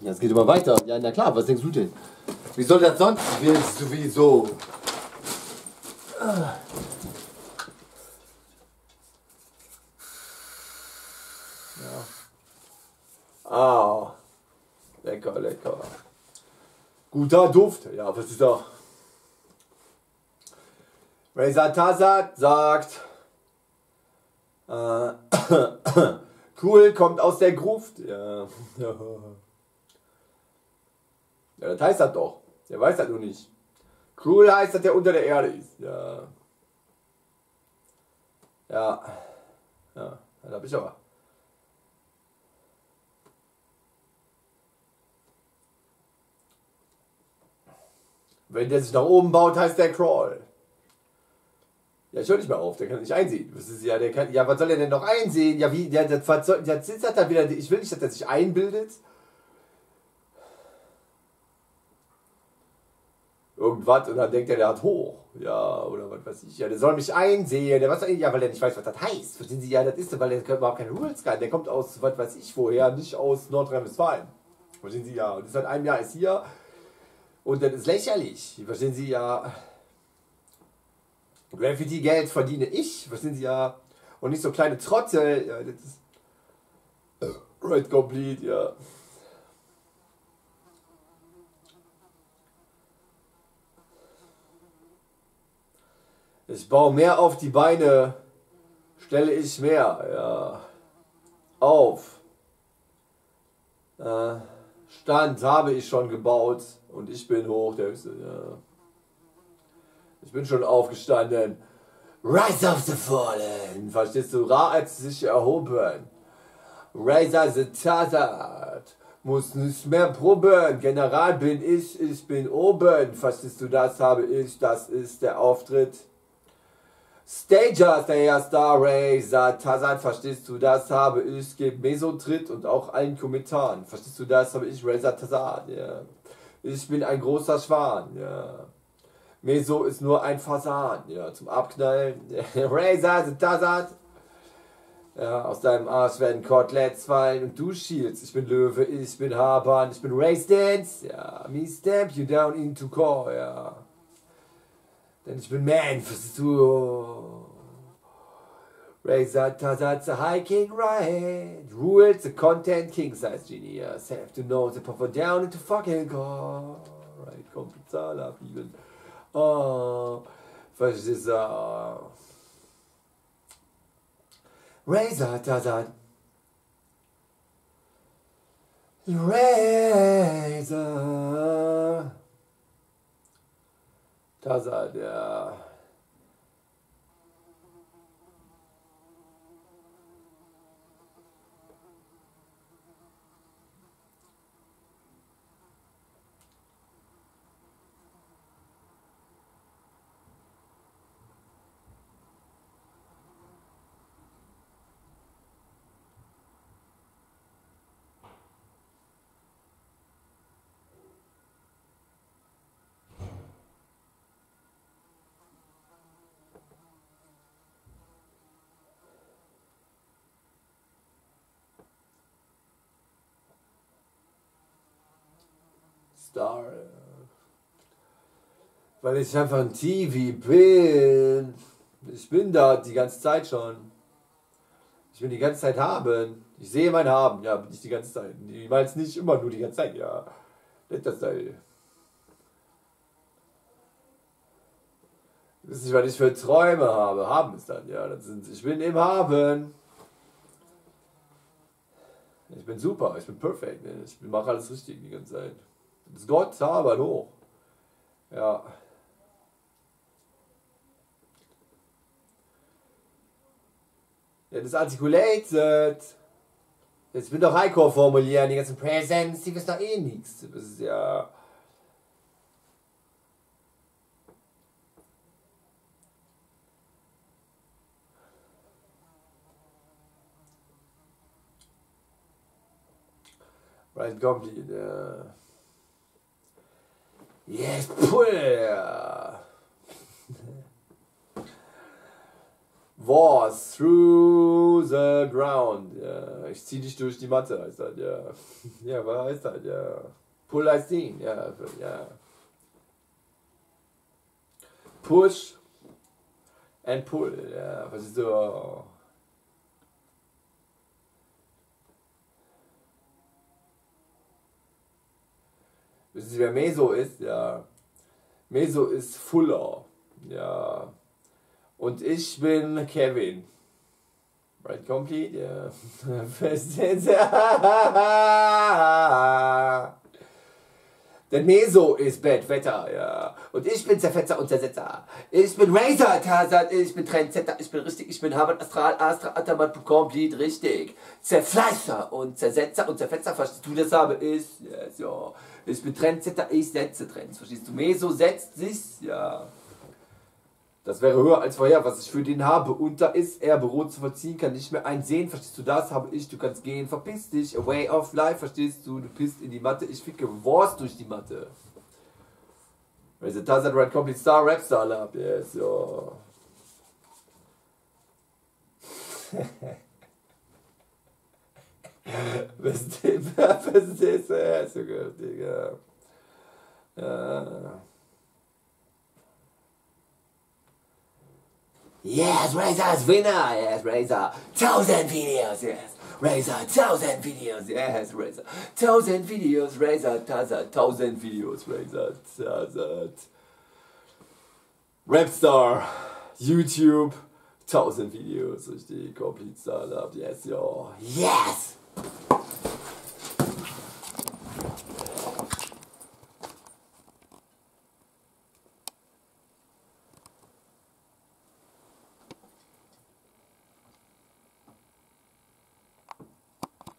Ja, es geht immer weiter. Ja, na klar, was denkst du denn? Wie soll das sonst? Willst du wieso? Ja. Ah. Lecker, lecker. Guter Duft. Ja, was ist da? Razor Tazat sagt, äh, cool kommt aus der Gruft. Ja. ja, das heißt das doch. Der weiß das nur nicht. Cool heißt, dass der unter der Erde ist. Ja. Ja. Ja, das hab ich aber. Wenn der sich nach oben baut, heißt der Crawl. Ja, ich höre nicht mehr auf, der kann nicht einsehen. Was ist, ja, der kann, ja, was soll er denn noch einsehen? Ja, wie, der, der, der, der sitzt da wieder, ich will nicht, dass er sich einbildet. Irgendwas und dann denkt er, der hat hoch. Ja, oder was weiß ich. Ja, der soll mich einsehen. Der, was, ja, weil er nicht weiß, was das heißt. Verstehen Sie? Ja, das ist, weil der überhaupt keine Rules kann. Der kommt aus, was weiß ich woher, nicht aus Nordrhein-Westfalen. Verstehen Sie? Ja, und seit einem Jahr ist hier. Und das ist lächerlich. Verstehen Sie? Ja. Wer für die Geld verdiene ich, verstehen Sie ja, und nicht so kleine Trottel, ja, das ist right complete, ja. Ich baue mehr auf die Beine, stelle ich mehr, ja. Auf. Äh, Stand habe ich schon gebaut und ich bin hoch, der höchste, ja. Ich bin schon aufgestanden. Rise of the Fallen. Verstehst du? Ra hat sich erhoben. Razor the Tazard. Muss nicht mehr proben. General bin ich, ich bin oben. Verstehst du? Das habe ich, das ist der Auftritt. Stager ist der erste Razor Tazard. Verstehst du? Das habe ich. Gib Mesotritt und auch allen Kommentaren. Verstehst du? Das habe ich. Razor Tazard. Ja. Ich bin ein großer Schwan. Ja. Meso ist nur ein Fasan, ja, zum Abknallen. Razor, Tazat. Ja, aus deinem Arsch werden Koteletts fallen und du schielst. Ich bin Löwe, ich bin Haban, ich bin Race Dance. Ja, me stamp you down into core, ja. Denn ich bin Man, verstehst du? Razor, Tazat, the high king right. Rules the content king size genius. Have to know the power down into fucking core. Right, Komplizal abbiegen. Oh, verstehst du? Razor Tazan. Razor. Tazan, ja. Star. Weil ich einfach ein TV bin. Ich bin da die ganze Zeit schon. Ich will die ganze Zeit haben. Ich sehe mein Haben, ja, bin ich die ganze Zeit. Ich meine es nicht immer nur die ganze Zeit, ja. Nicht das Teil. Wisst nicht, was ich für Träume habe. Haben ist dann, ja. Das sind, ich bin im Haben. Ich bin super, ich bin perfekt. Ne? Ich mache alles richtig die ganze Zeit. Das Gott, aber hoch. Ja. Ja, das articulated. Jetzt bin doch Heiko formulieren, die ganzen Presents, die wissen doch eh nichts. Das ist ja. Right Goblin, ja. Yes, pull! Wars through the ground. Ja, ich zieh dich durch die Matte, heißt das, ja. Ja, was heißt das, ja. Pull heißt ihn, ja, ja. Push and pull, ja, was ist so. Wissen Sie, wer Meso ist? Ja. Meso ist Fuller. Ja. Und ich bin Kevin. Right complete? Ja. Der Meso ist Bad Wetter, ja. Und ich bin Zerfetzer und Zersetzer. Ich bin Razor Tarzan, ich bin Trendsetter, ich bin richtig, ich bin Harvard Astral, Astra, Ataman, Complete, richtig. Zerfleischer und Zersetzer und Zerfetzer, verstehst du das habe, ist, yes, ja. Ich bin Trendsetter, ich setze Trends, verstehst du? Meso setzt sich, ja. Das wäre höher als vorher, was ich für den habe. Und da ist er, Büro zu verziehen, kann nicht mehr einsehen. Verstehst du das? Habe ich, du kannst gehen, verpiss dich. A way of life, verstehst du? Du pisst in die Matte, ich ficke Wurst durch die Matte. Raise a Tarzan Red Complete Star Rap Star Lab, yes, ja. Was ist das? Was ist das? So gut, Digga. Ja. Yes, Razor's winner. Yes, Razor. Thousand videos. Yes, Razor. Thousand videos. Yes, Razor. Thousand videos. Razor. Thousand. Thousand videos. Razor. Thousand. Rapstar. YouTube. Thousand videos. Richtig. Complete Startup. Yes, yo. Yes.